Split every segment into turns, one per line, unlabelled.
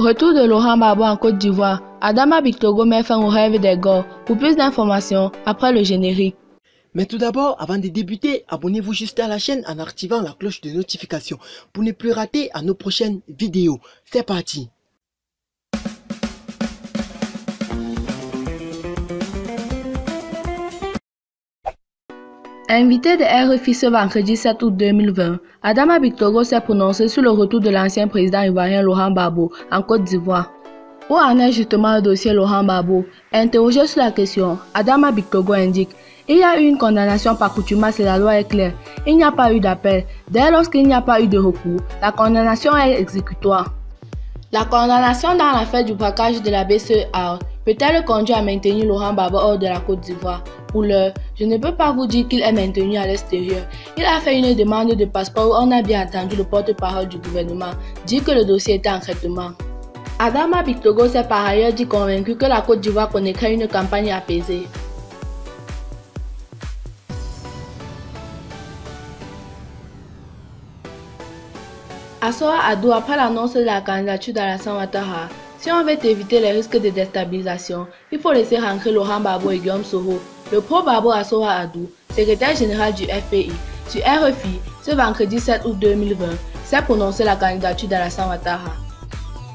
Retour de Laurent Gbagbo en Côte d'Ivoire. Adama Bictogo met fin au rêve des gars. Pour plus d'informations, après le générique.
Mais tout d'abord, avant de débuter, abonnez-vous juste à la chaîne en activant la cloche de notification pour ne plus rater à nos prochaines vidéos. C'est parti
Invité de RFI ce vendredi 7 août 2020, Adama Bictogo s'est prononcé sur le retour de l'ancien président ivoirien Laurent Gbagbo en Côte d'Ivoire. Où en est justement le dossier Laurent Gbagbo? Interrogé sur la question, Adama Bictogo indique il y a eu une condamnation par coutume, et la loi est claire. Il n'y a pas eu d'appel. Dès lorsqu'il n'y a pas eu de recours, la condamnation est exécutoire. La condamnation dans l'affaire du braquage de la BCA peut-elle conduire à maintenir Laurent Gbagbo hors de la Côte d'Ivoire Pour l'heure, je ne peux pas vous dire qu'il est maintenu à l'extérieur. Il a fait une demande de passeport où on a bien entendu le porte-parole du gouvernement dire que le dossier était en traitement. Adama Bictogo s'est par ailleurs dit convaincu que la Côte d'Ivoire connaîtrait une campagne apaisée. Assoa Adou, après l'annonce de la candidature d'Alassane Ouattara, si on veut éviter les risques de déstabilisation, il faut laisser rentrer Laurent Babo et Guillaume Soro. Le pro-Babo Assoa Adou, secrétaire général du FPI, sur RFI, ce vendredi 7 août 2020, s'est prononcé la candidature d'Alassane Ouattara.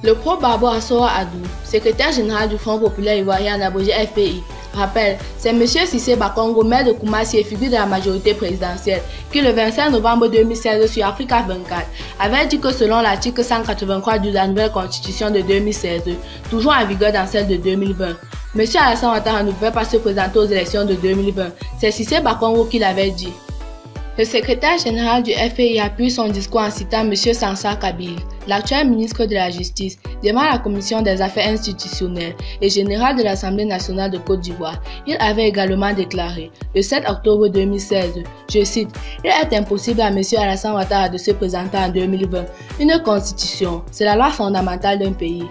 Le pro-Babo Assoa Adou, secrétaire général du Front populaire ivoirien en FPI, Rappel, c'est M. Sissé Bakongo, maire de Koumassi et figure de la majorité présidentielle, qui le 25 novembre 2016 sur Africa 24 avait dit que selon l'article 183 de la nouvelle constitution de 2016, toujours en vigueur dans celle de 2020, M. Alassane Ouattara ne pouvait pas se présenter aux élections de 2020. C'est Sissé Bakongo qui l'avait dit. Le secrétaire général du FPI appuie son discours en citant M. Sansa Kabil, l'actuel ministre de la Justice, devant la Commission des affaires institutionnelles et générale de l'Assemblée nationale de Côte d'Ivoire. Il avait également déclaré, le 7 octobre 2016, je cite, Il est impossible à M. Alassane Ouattara de se présenter en 2020. Une constitution, c'est la loi fondamentale d'un pays.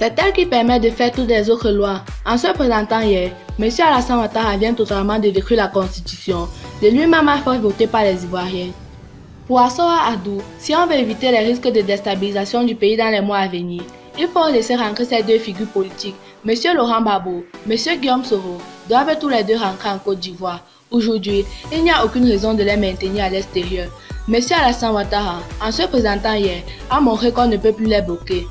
C'est elle qui permet de faire toutes les autres lois. En se présentant hier, M. Alassane Ouattara vient totalement de détruire la constitution de lui-même a fait voter par les Ivoiriens. Pour Assoa Adou, si on veut éviter les risques de déstabilisation du pays dans les mois à venir, il faut laisser rentrer ces deux figures politiques, M. Laurent Babo, M. Guillaume Soro, doivent tous les deux rentrer en Côte d'Ivoire. Aujourd'hui, il n'y a aucune raison de les maintenir à l'extérieur. M. Alassane Ouattara, en se présentant hier, a montré qu'on ne peut plus les bloquer.